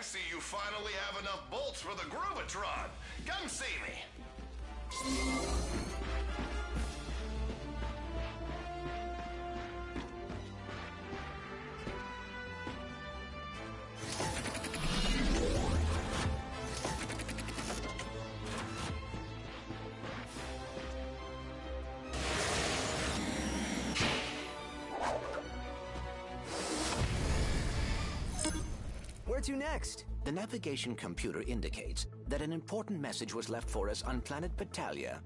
I see you finally have enough bolts for the Groovitron. Come see me. To next? The navigation computer indicates that an important message was left for us on planet Batalia.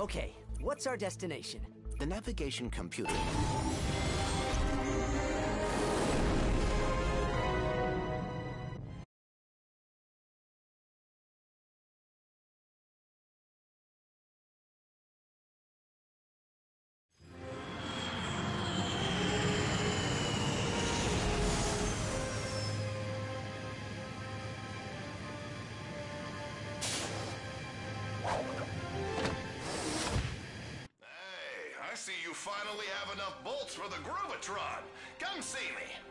Okay, what's our destination? The navigation computer. Bolts for the Groovitron. Come see me.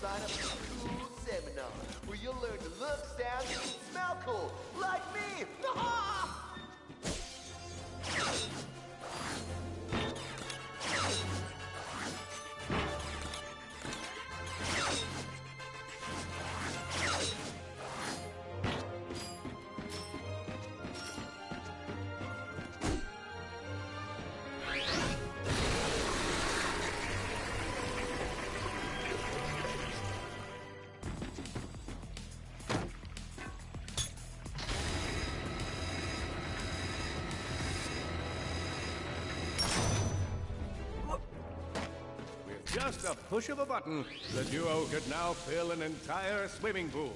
Sign up for a cool seminar where you'll learn to look, sound, and smell cool, just a push of a button, the duo could now fill an entire swimming pool.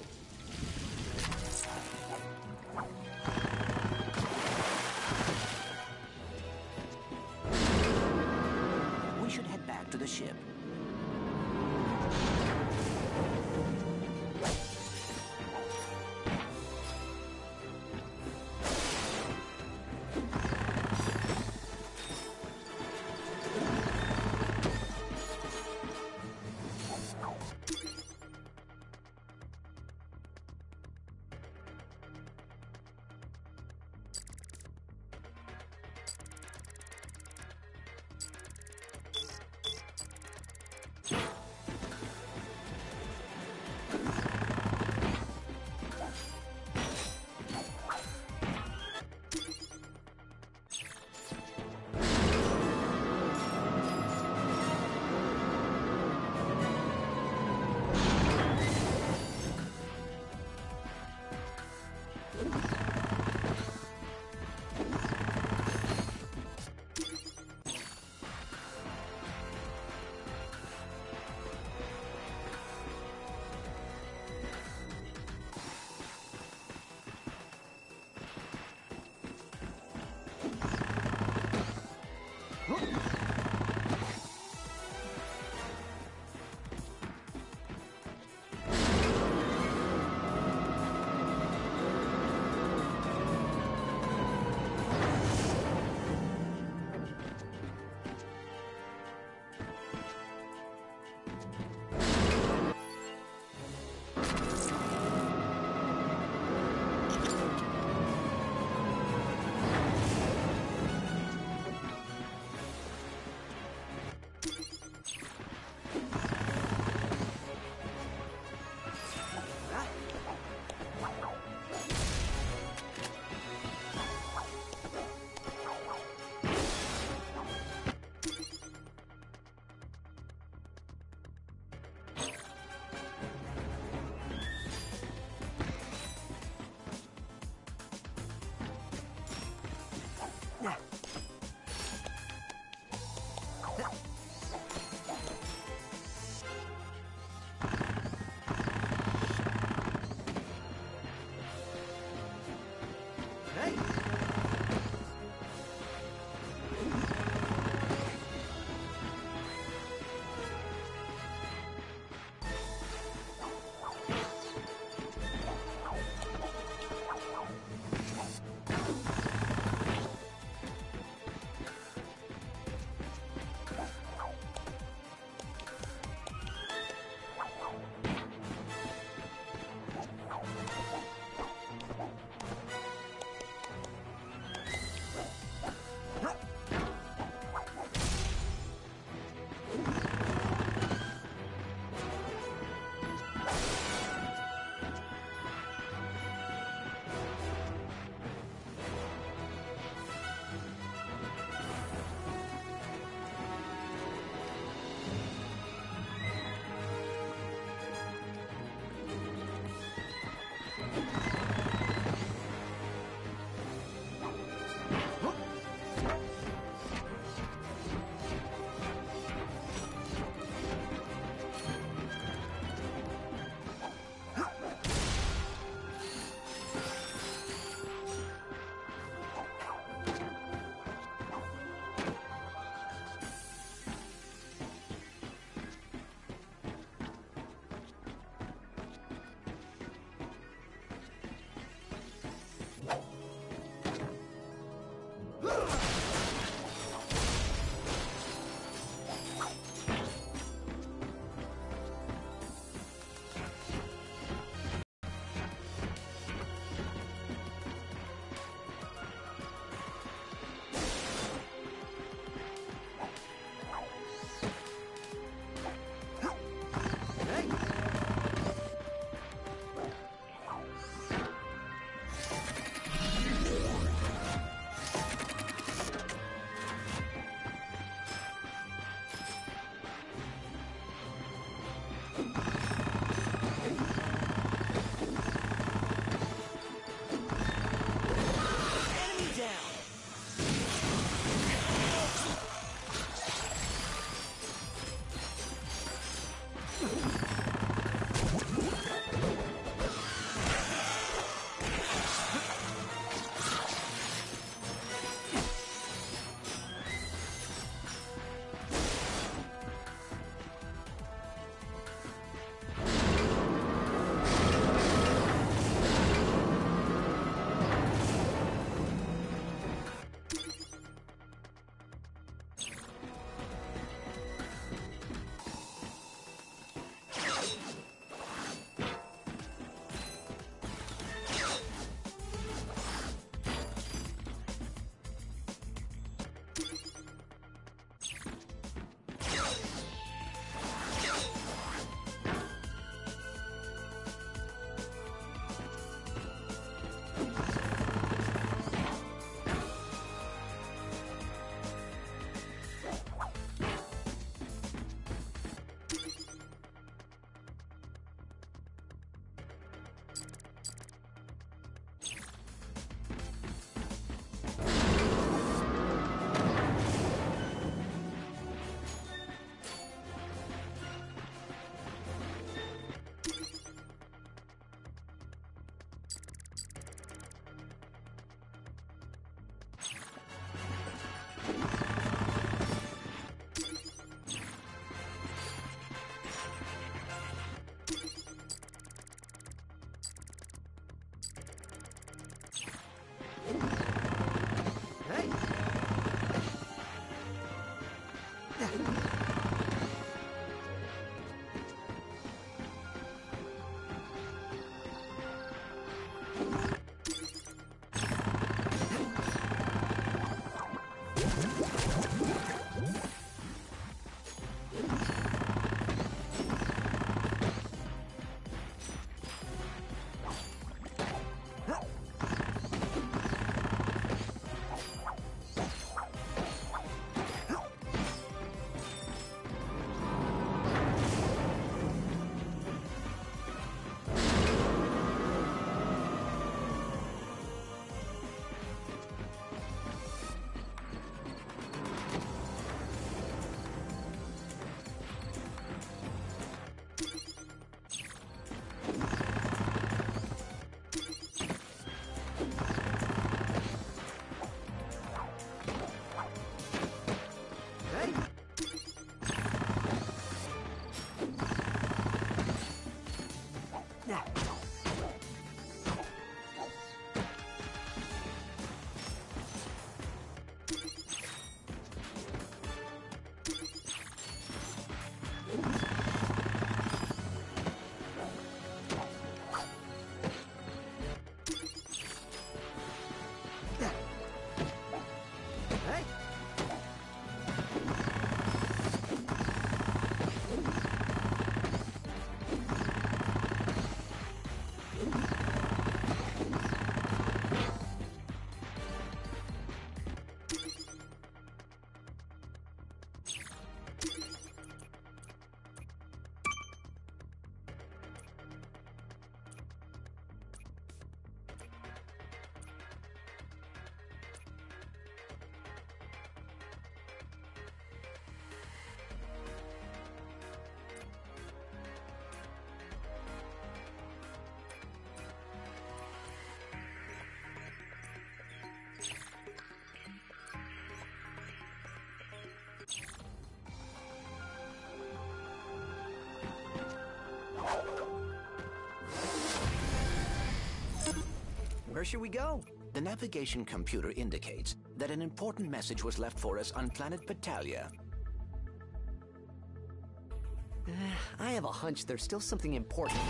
Where should we go? The navigation computer indicates that an important message was left for us on planet Batalia. I have a hunch there's still something important.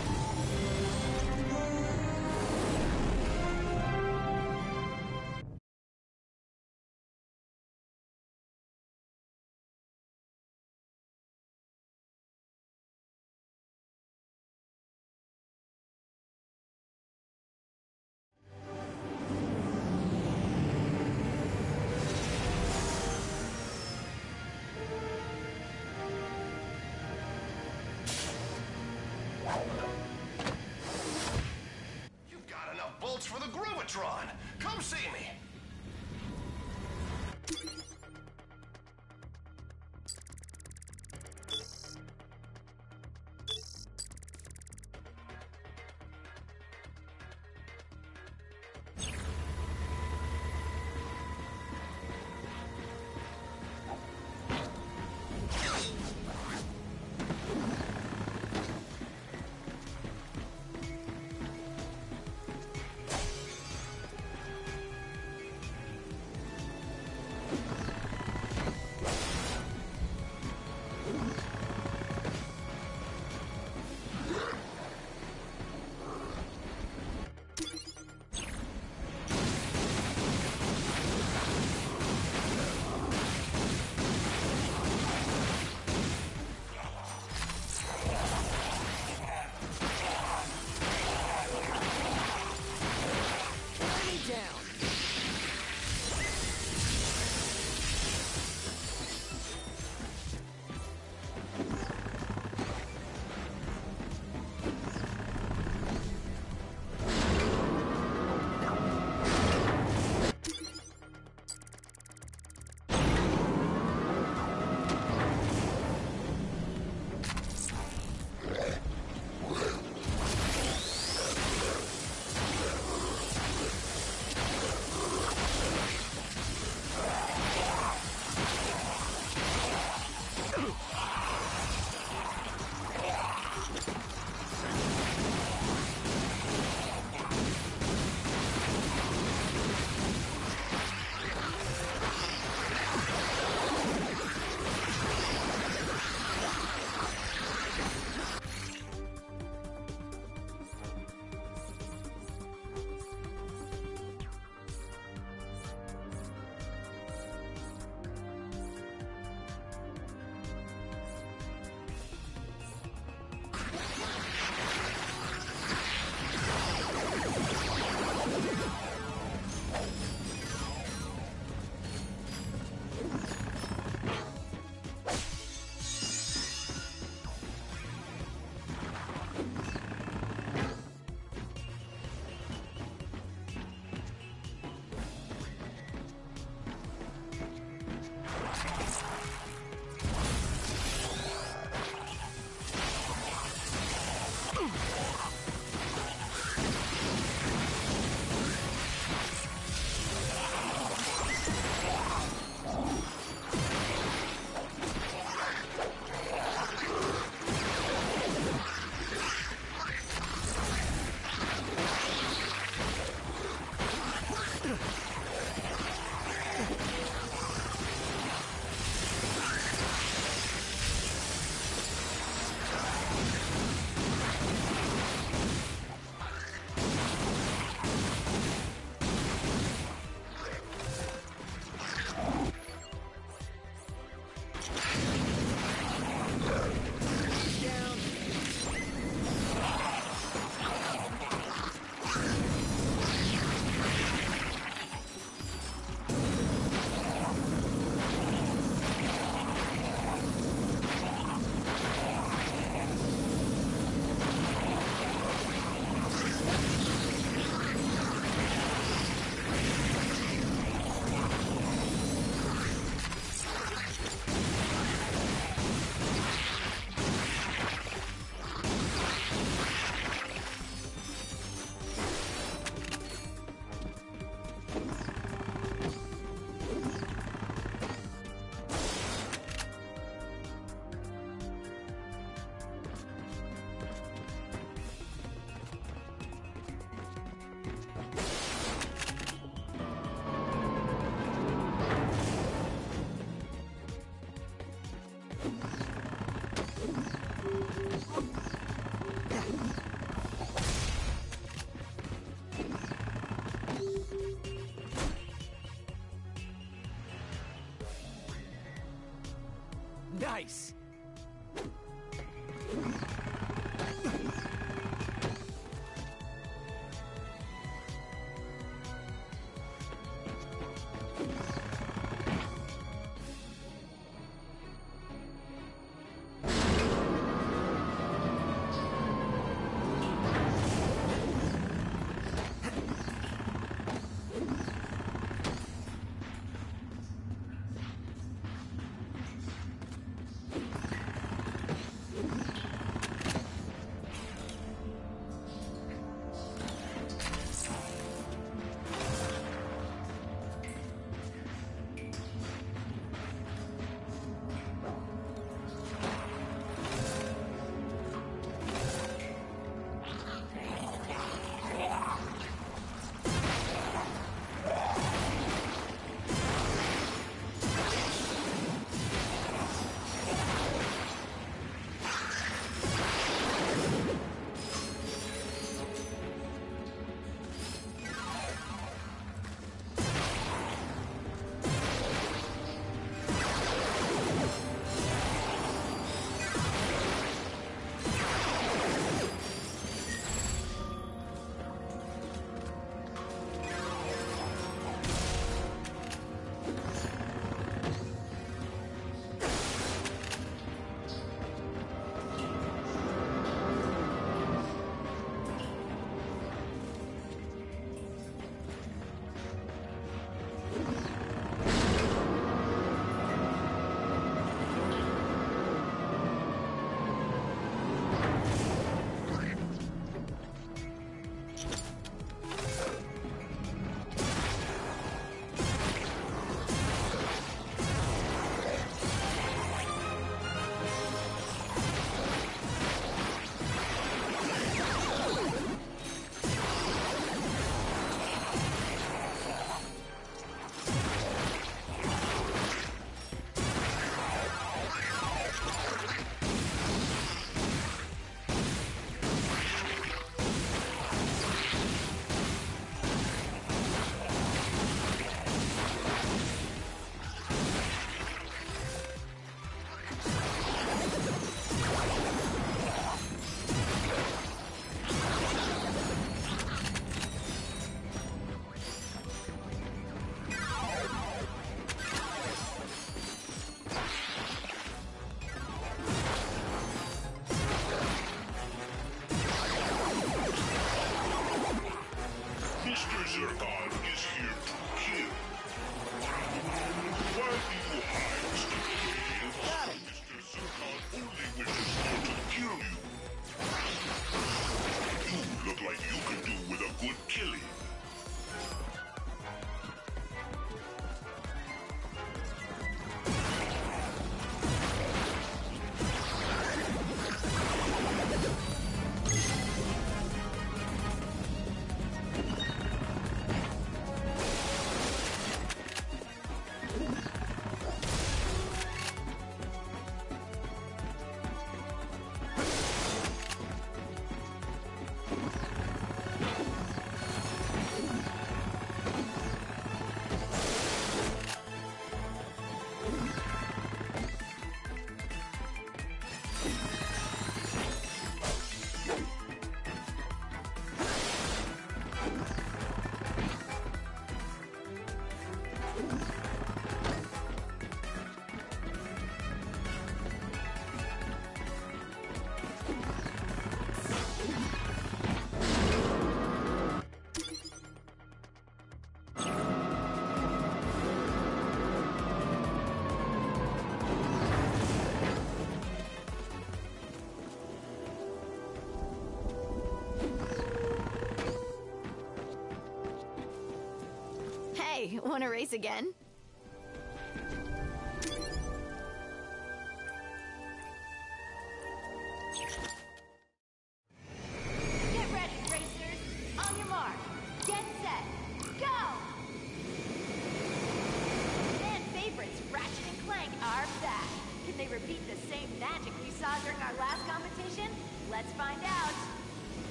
Want to race again?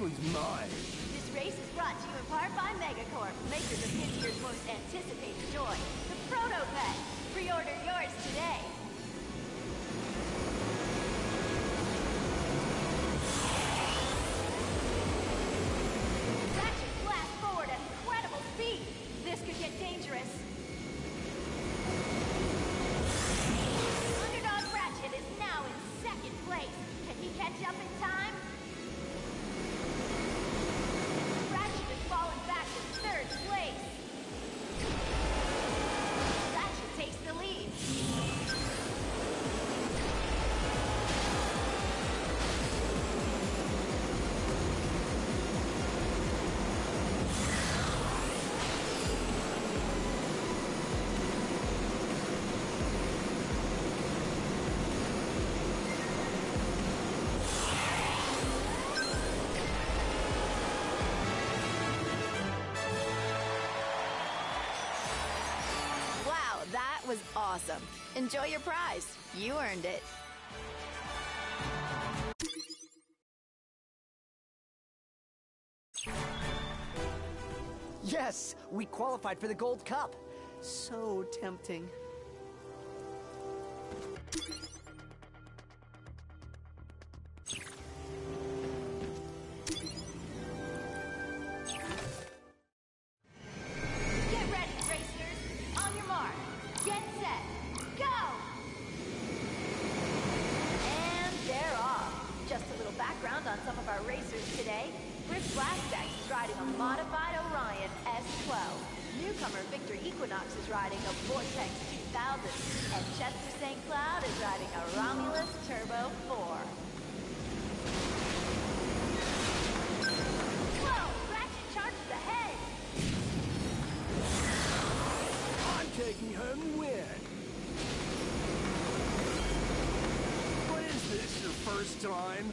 one's mine. awesome. Enjoy your prize. You earned it. Yes, we qualified for the Gold Cup. So tempting. background on some of our racers today, Rick is riding a modified Orion S12. Newcomer Victor Equinox is riding a Vortex 2000, and Chester St. Cloud is riding a Romulus Turbo 4. Ahead! I'm taking home win! What is this, your first time?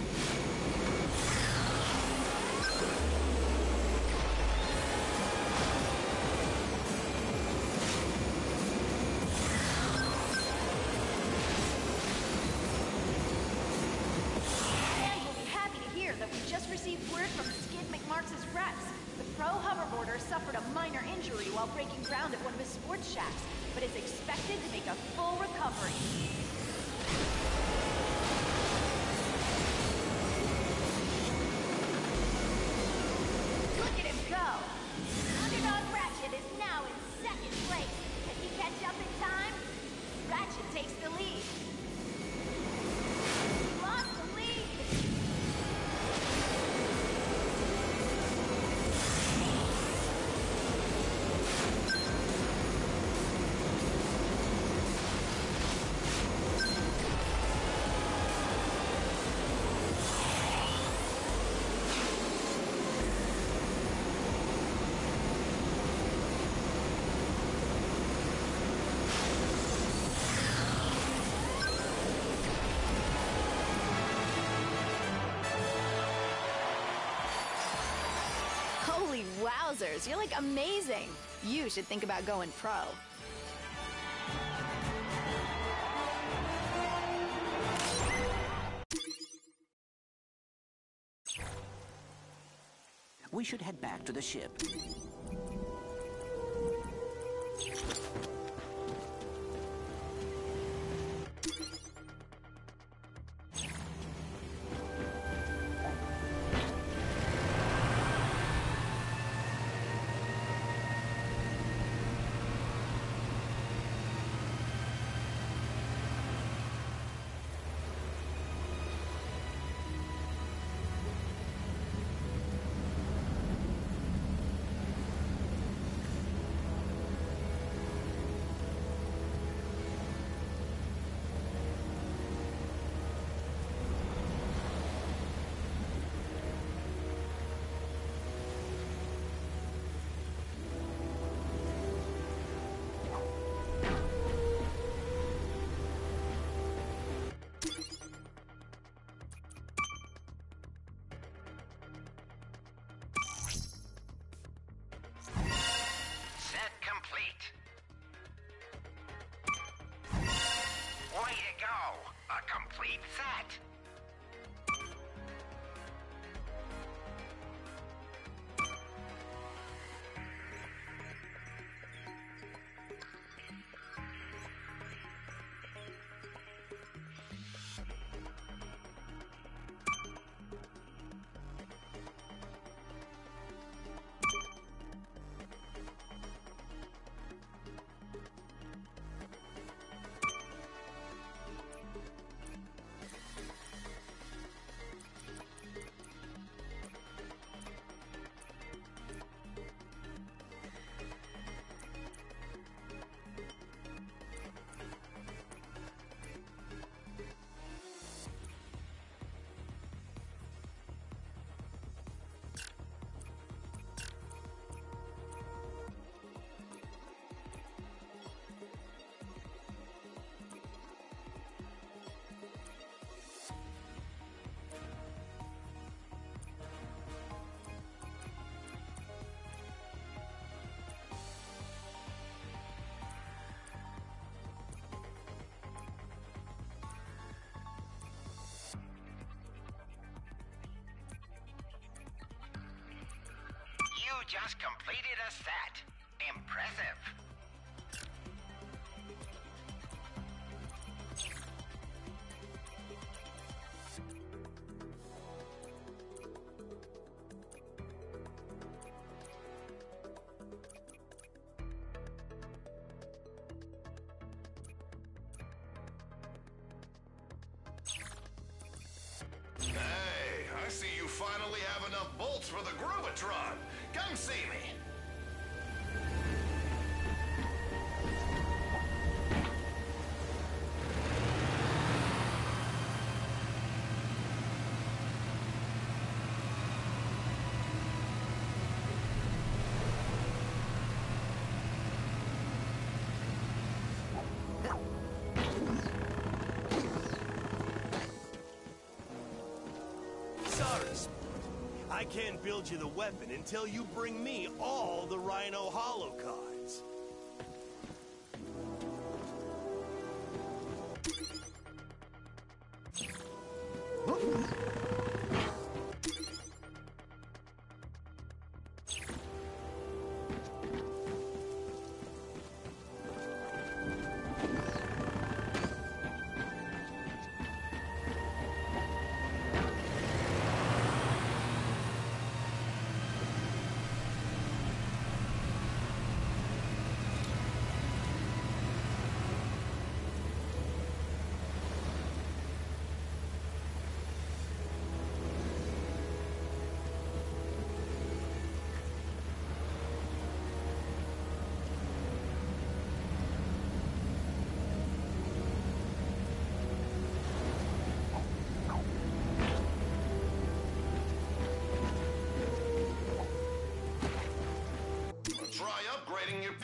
wowzers, you're like amazing. You should think about going pro. We should head back to the ship. Way to go! A complete set! Just completed a set. Impressive. Hey, I see you finally have enough bolts for the Groovitron. See I can't build you the weapon until you bring me all the RYNO Holocards.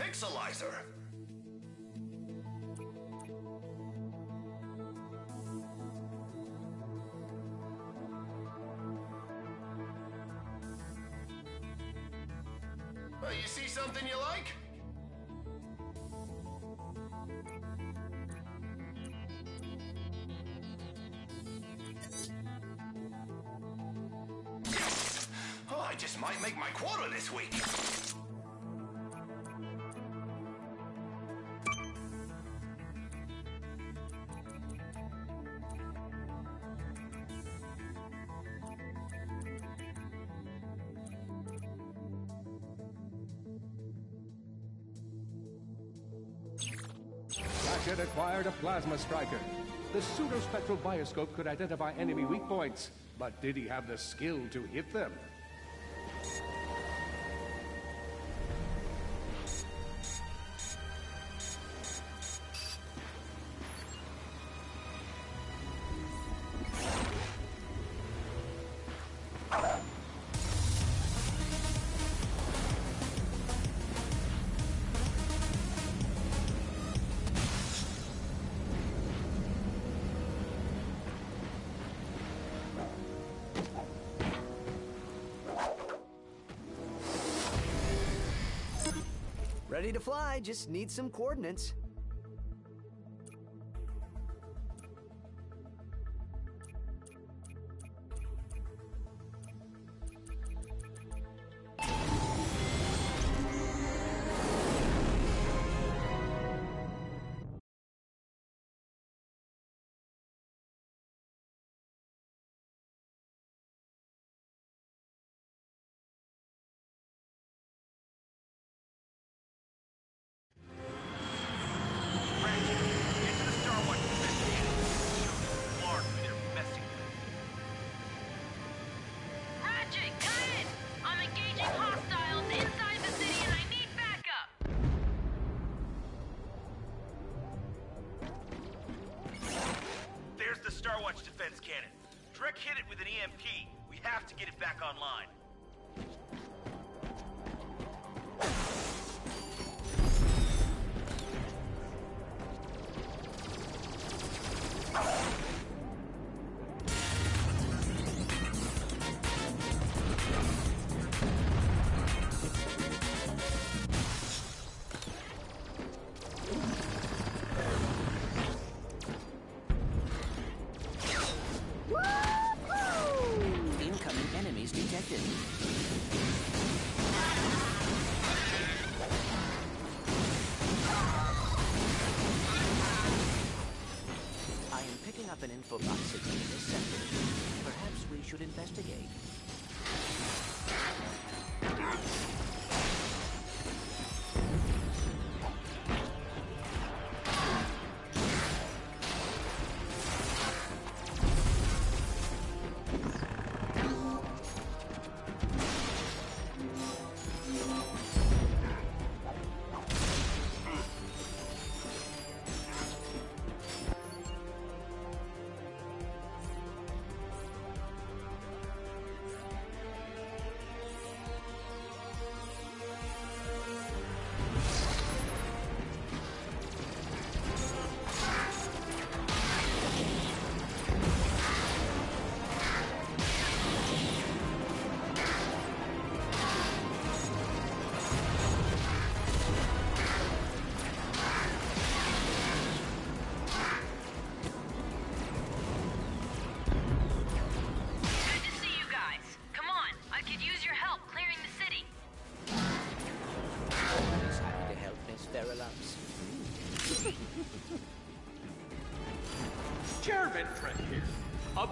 Pixelizer. Uh, you see something you like? Oh, I just might make my quota this week. Acquired a plasma striker. The pseudospectral bioscope could identify enemy weak points, but did he have the skill to hit them? Ready to fly, just need some coordinates. EMP. We have to get it back online.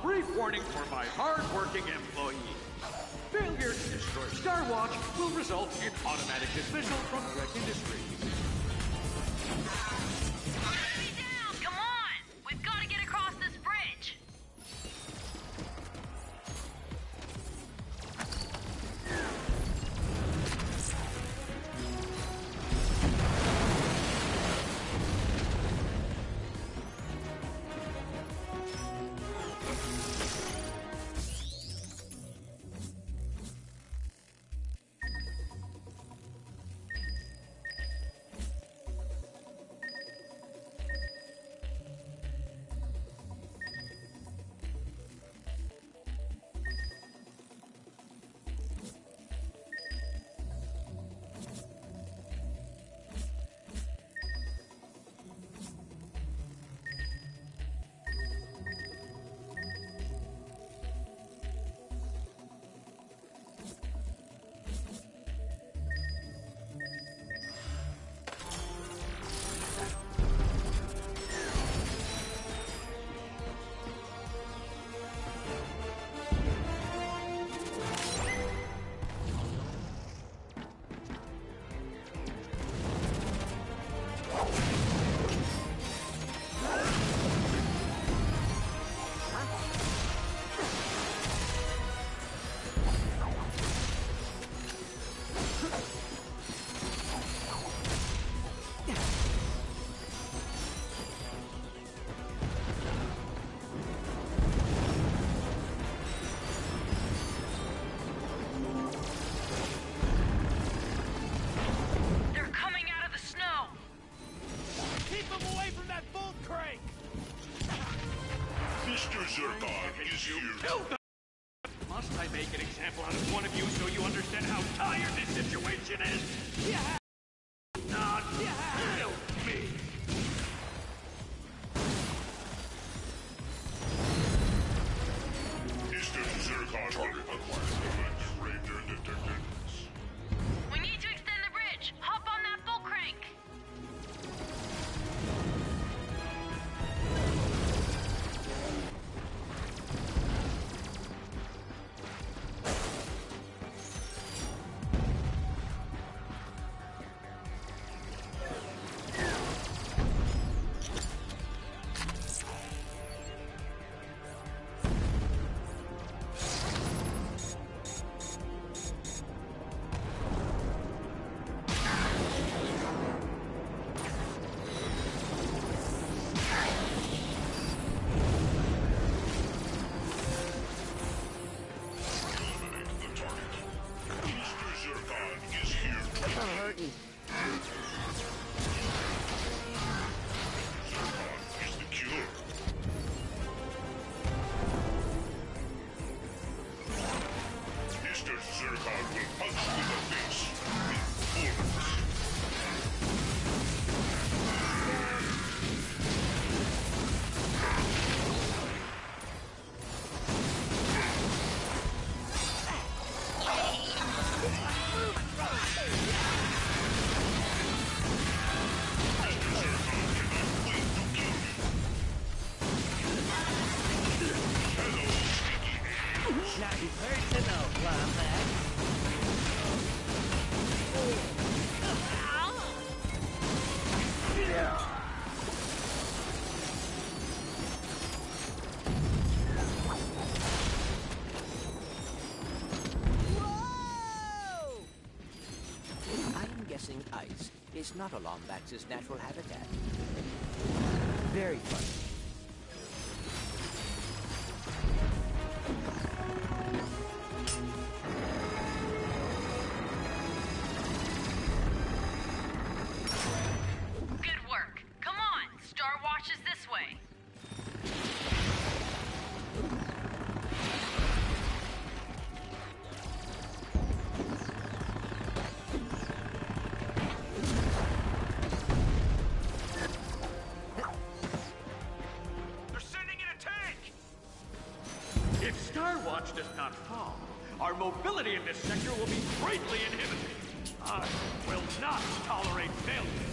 Brief warning not along Bax's natural habitat. does not fall, our mobility in this sector will be greatly inhibited. I will not tolerate failure.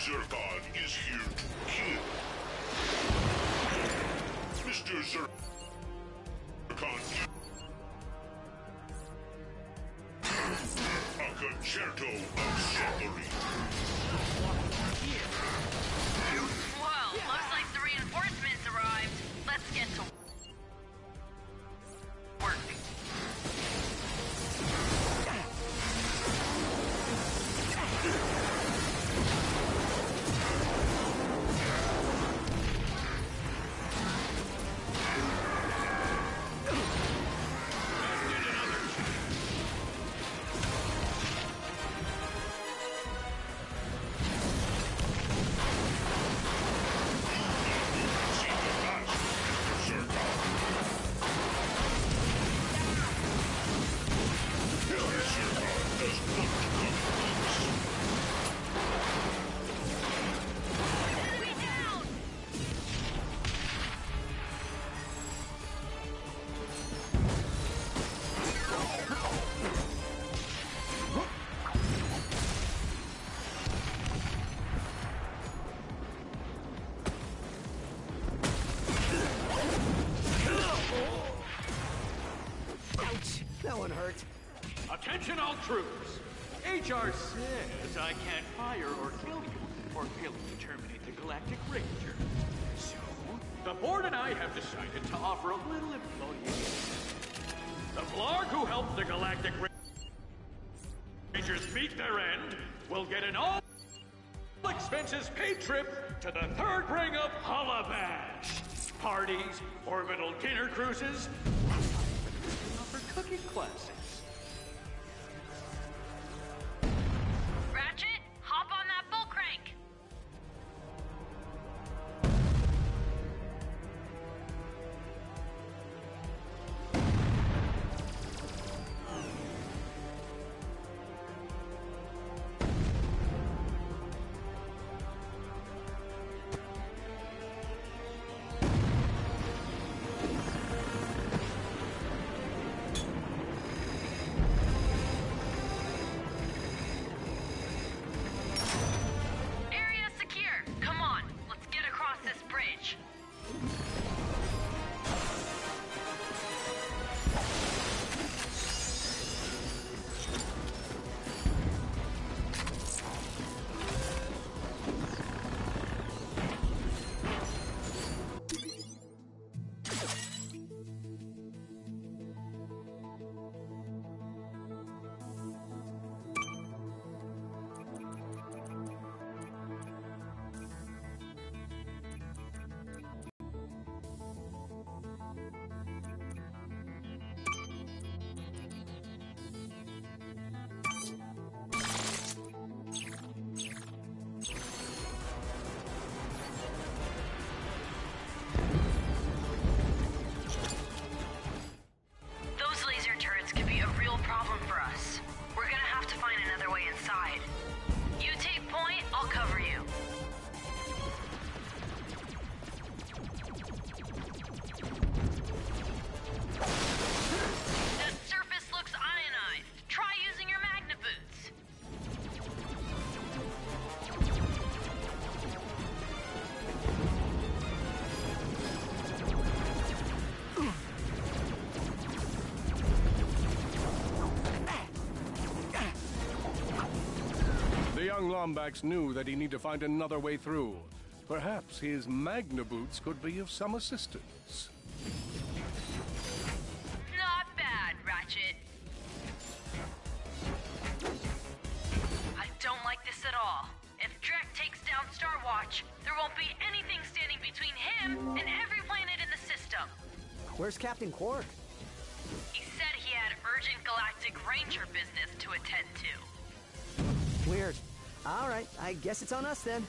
Zurkon is here to kill. Mr. Zurkon. Ouch, that one hurt. Attention all troops! HR says I can't fire or kill you for failing to terminate the Galactic Ranger. So, the board and I have decided to offer a little employee. The Blarg who helped the Galactic Ra- Rangers meet their end will get an all expenses paid trip to the third ring of Hullabash. Parties, orbital dinner cruises, cooking classes. Lombax knew that he need to find another way through. Perhaps his Magneboots could be of some assistance. Not bad, Ratchet. I don't like this at all. If Drek takes down Star Watch, there won't be anything standing between him and every planet in the system. Where's Captain Quark? Weird. All right, I guess it's on us then.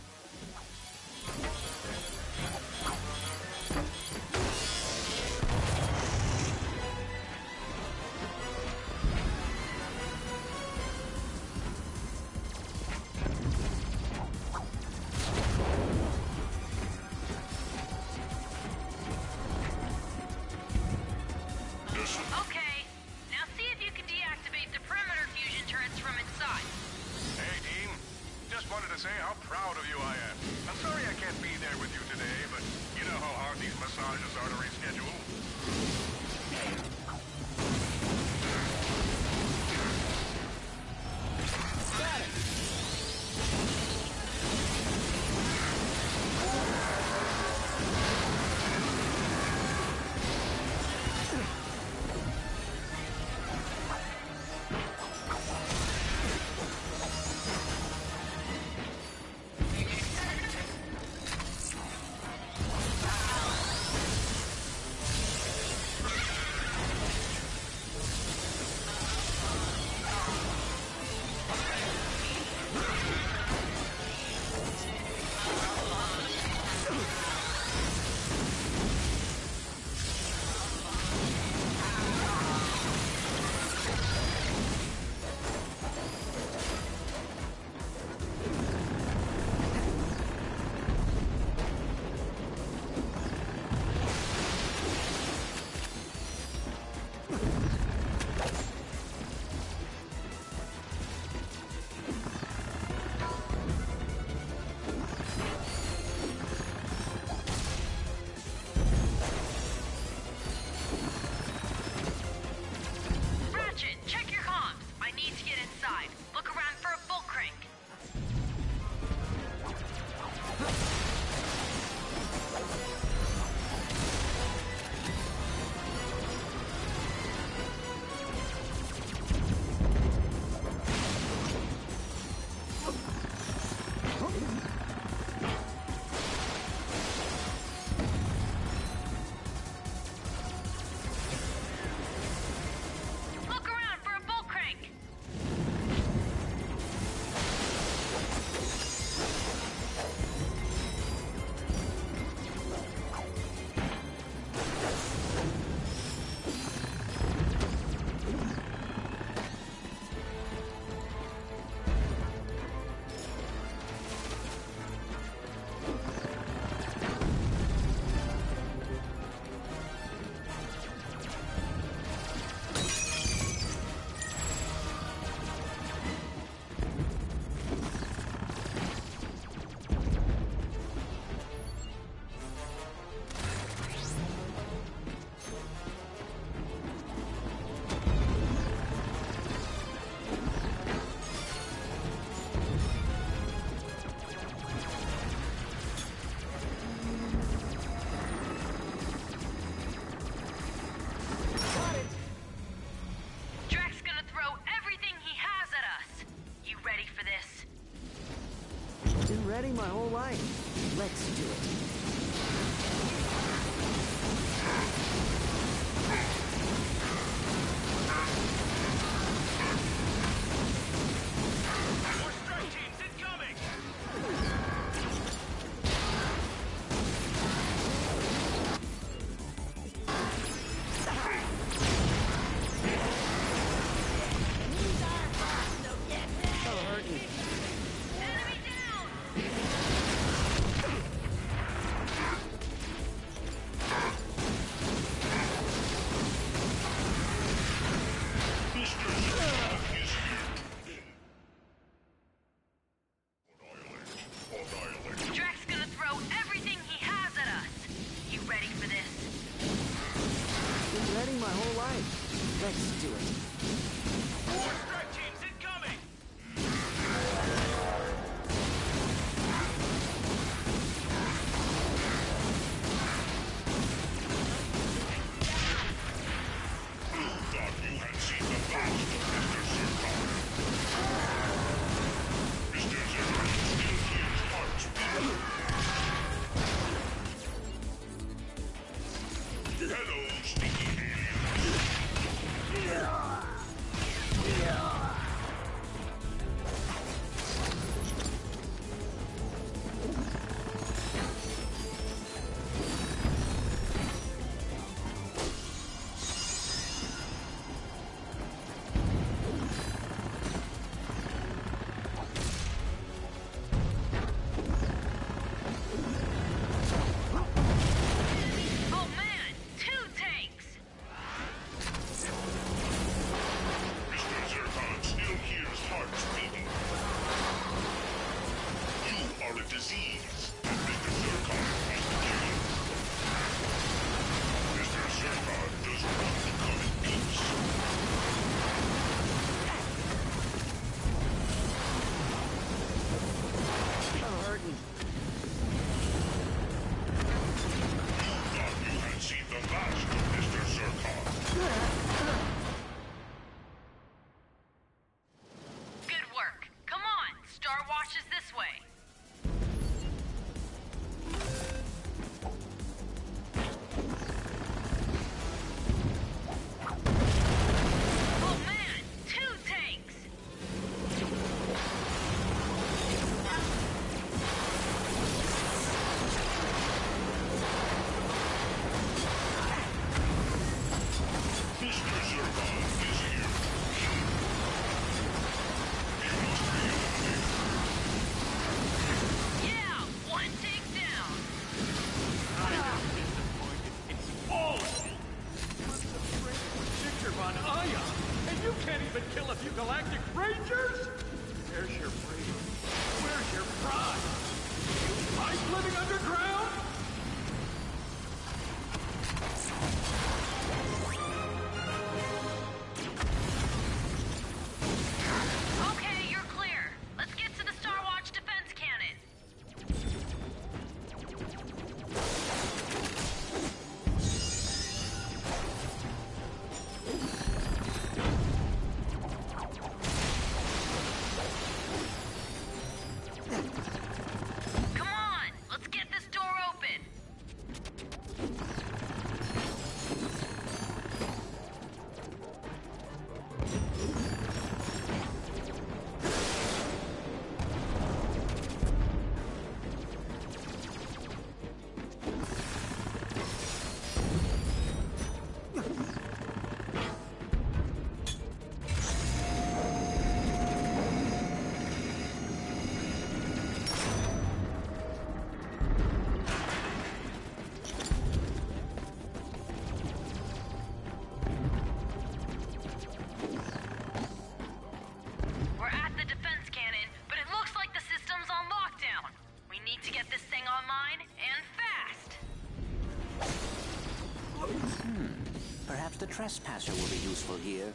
Trespasser will be useful here.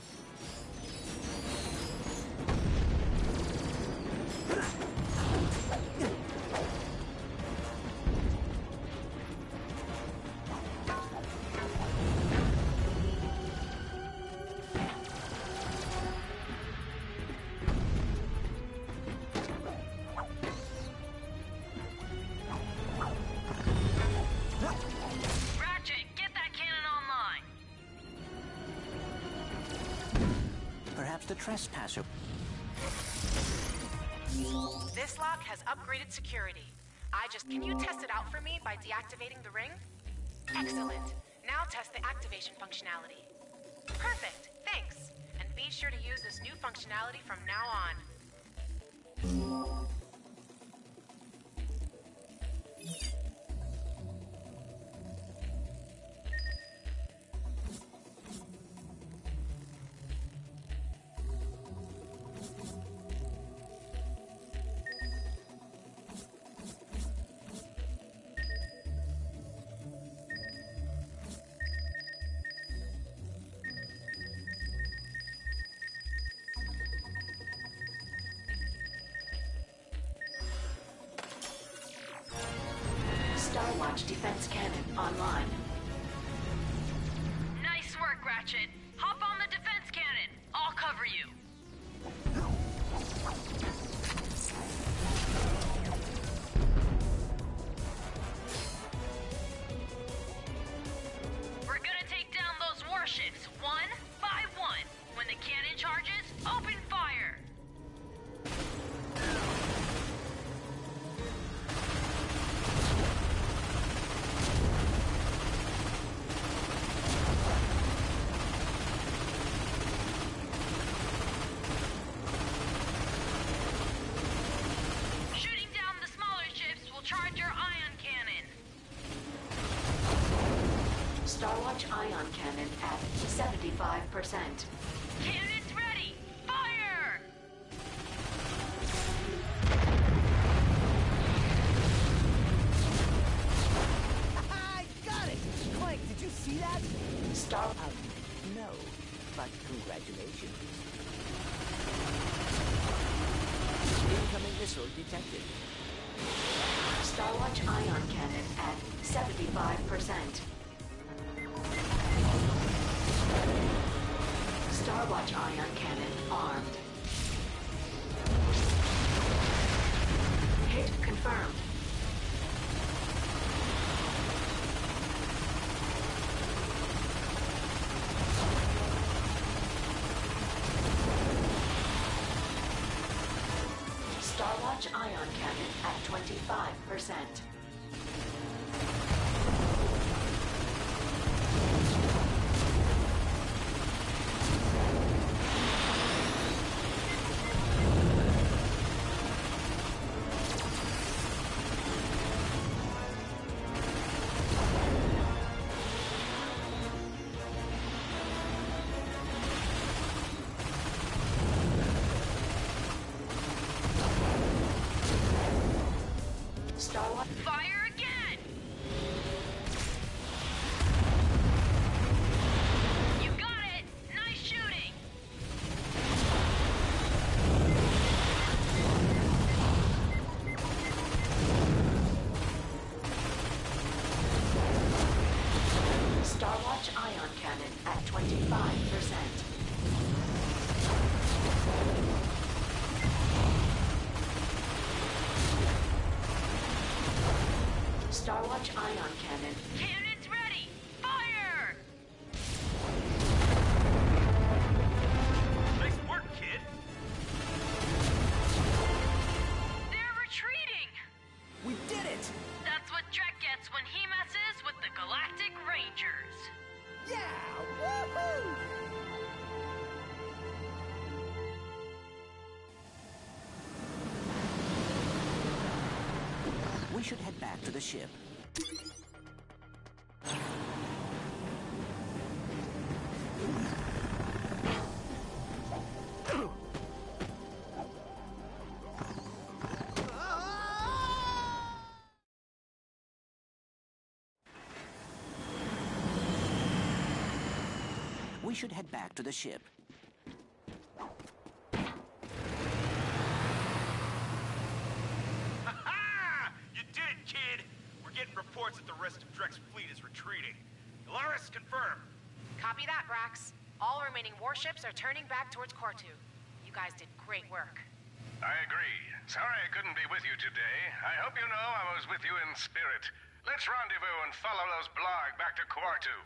Trespasser. This lock has upgraded security. I just. Can you test it out for me by deactivating the ring? Excellent. Now test the activation functionality. Perfect. Thanks. And be sure to use this new functionality defense cannon online. Nice work, Ratchet. Hop 75%. Cannons ready! Fire! I got it! Clank, did you see that? Star. Um, no, but congratulations. Incoming missile detected. Star Watch ion cannon at 75%. Ion cannon at 25%. Starwatch ion cannon. Cannons ready! Fire! Nice work, kid. They're retreating! We did it! That's what Drek gets when he messes with the Galactic Rangers. Yeah! Woohoo! We should head back to the ship. We should head back to the ship. Ha! You did it, kid! We're getting reports that the rest of Drek's fleet is retreating. Elaris, confirm. Copy that, Brax. All remaining warships are turning back towards Quartu. You guys did great work. I agree. Sorry I couldn't be with you today. I hope you know I was with you in spirit. Let's rendezvous and follow those Blarg back to Quartu.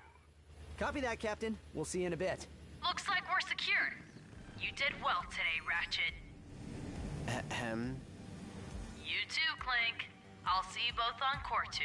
Copy that, Captain. We'll see you in a bit. Looks like we're secure. You did well today, Ratchet. Ahem. You too, Clank. I'll see you both on Quartu.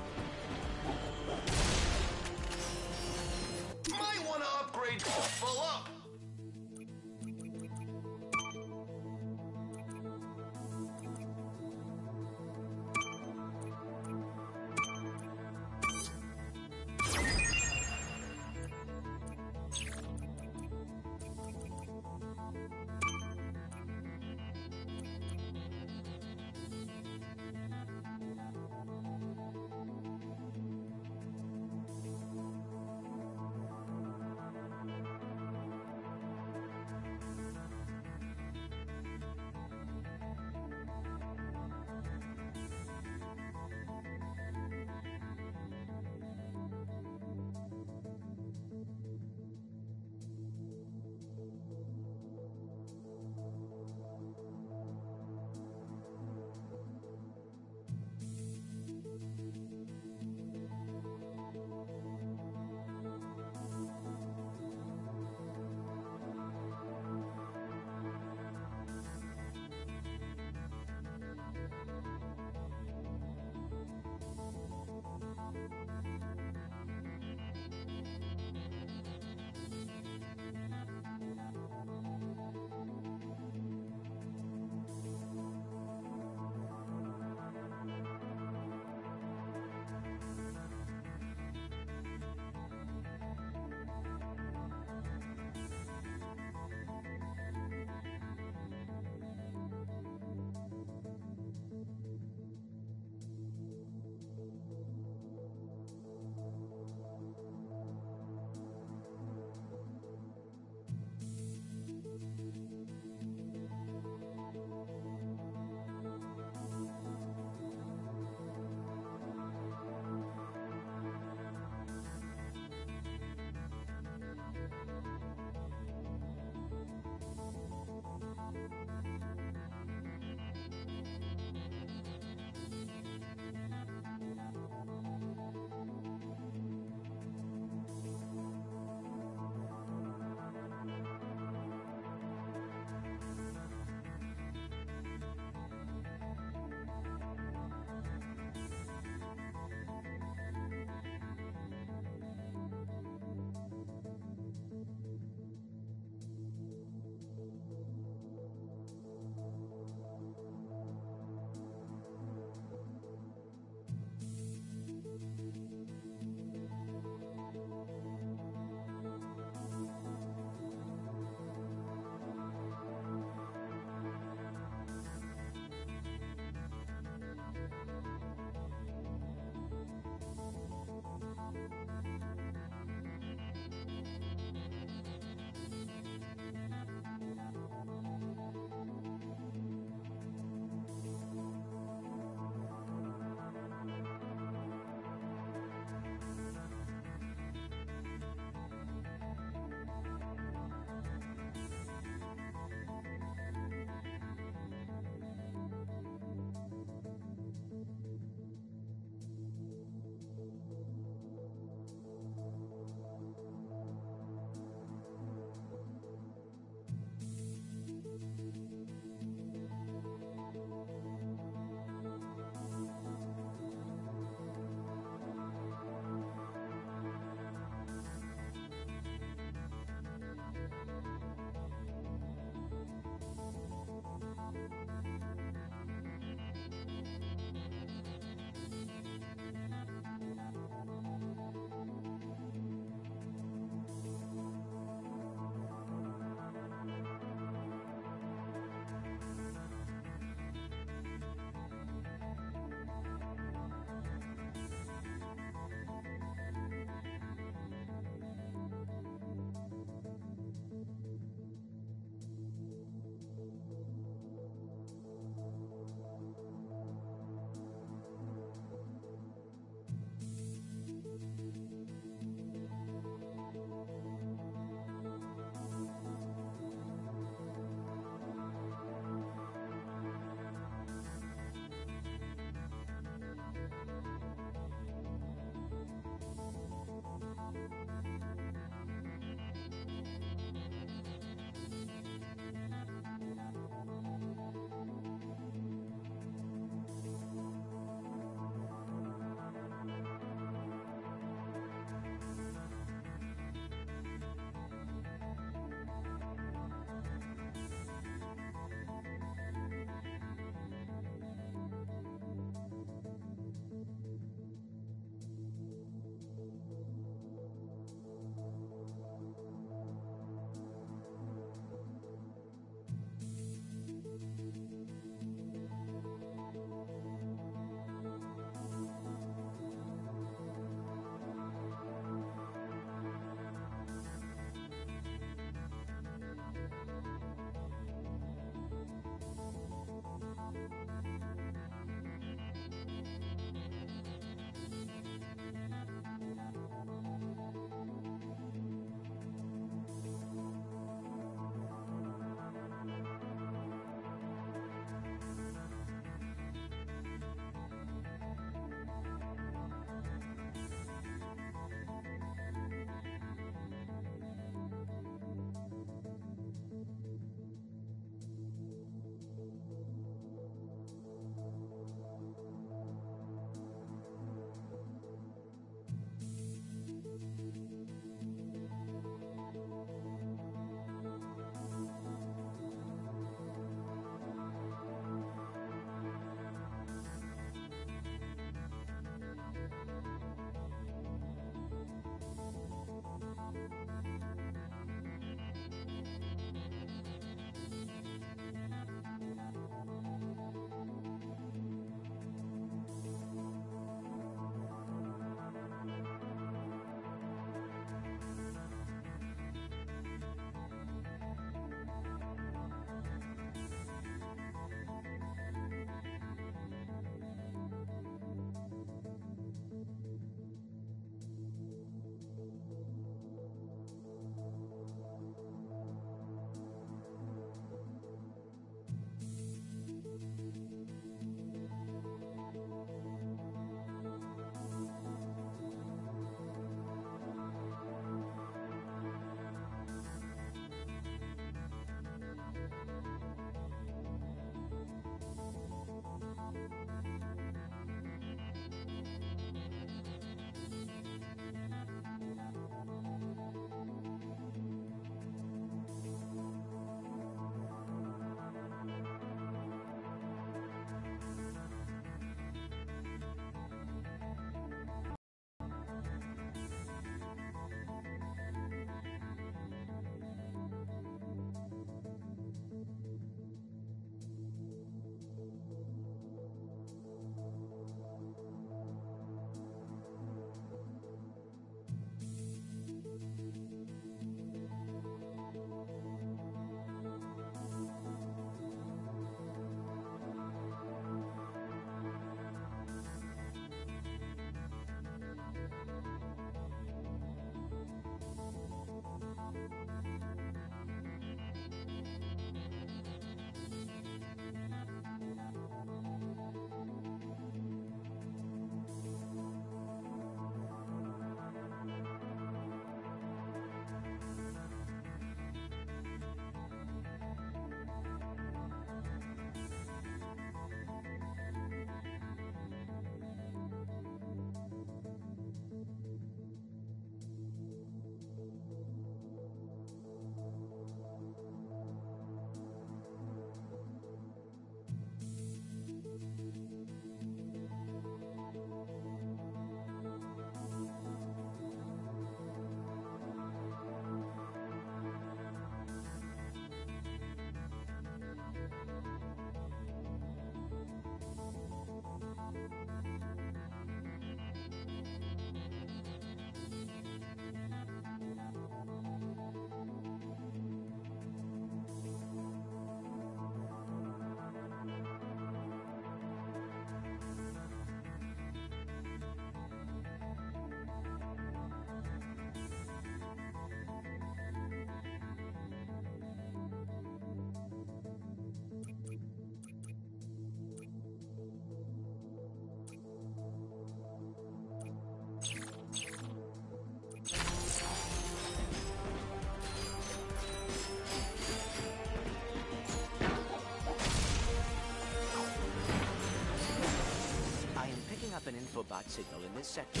Phobot signal in this sector.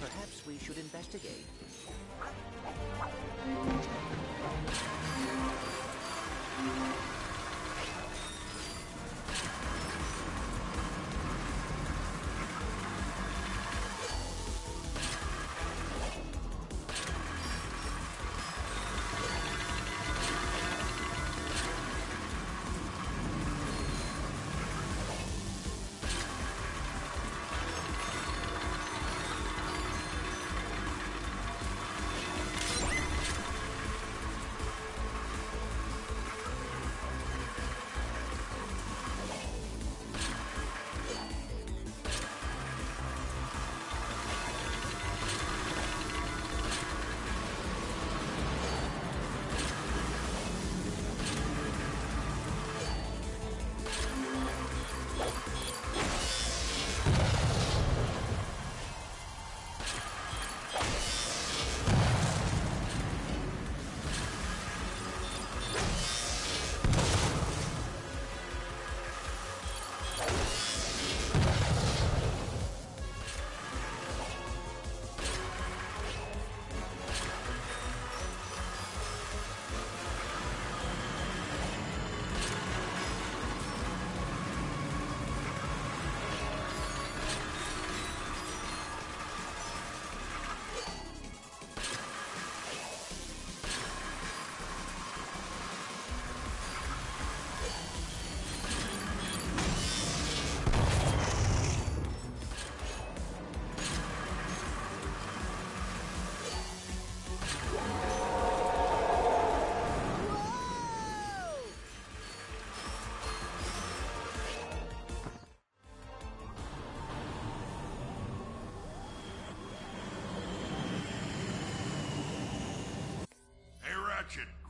Perhaps we should investigate.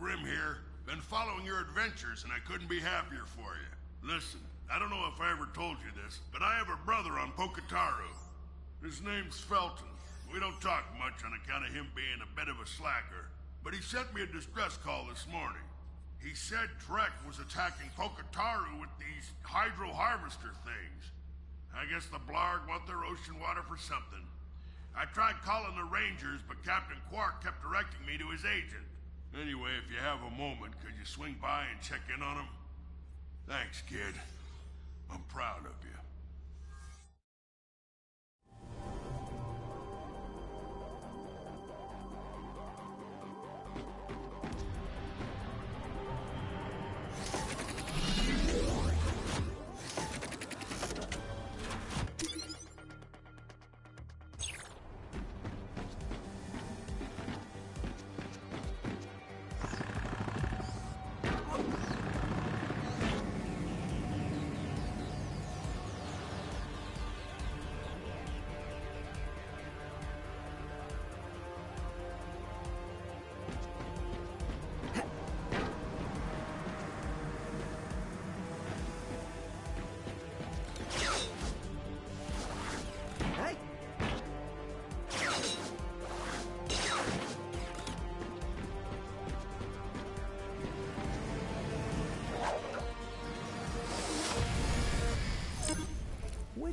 Grim here. Been following your adventures, and I couldn't be happier for you. Listen, I don't know if I ever told you this, but I have a brother on Pokitaru. His name's Felton. We don't talk much on account of him being a bit of a slacker, but he sent me a distress call this morning. He said Drek was attacking Pokitaru with these hydro harvester things. I guess the Blarg want their ocean water for something. I tried calling the Rangers, but Captain Quark kept directing me to his agent. Anyway, if you have a moment, could you swing by and check in on him? Thanks, kid. I'm proud of you.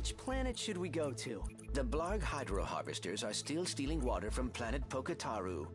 Which planet should we go to? The Blarg hydro harvesters are still stealing water from planet Pokitaru.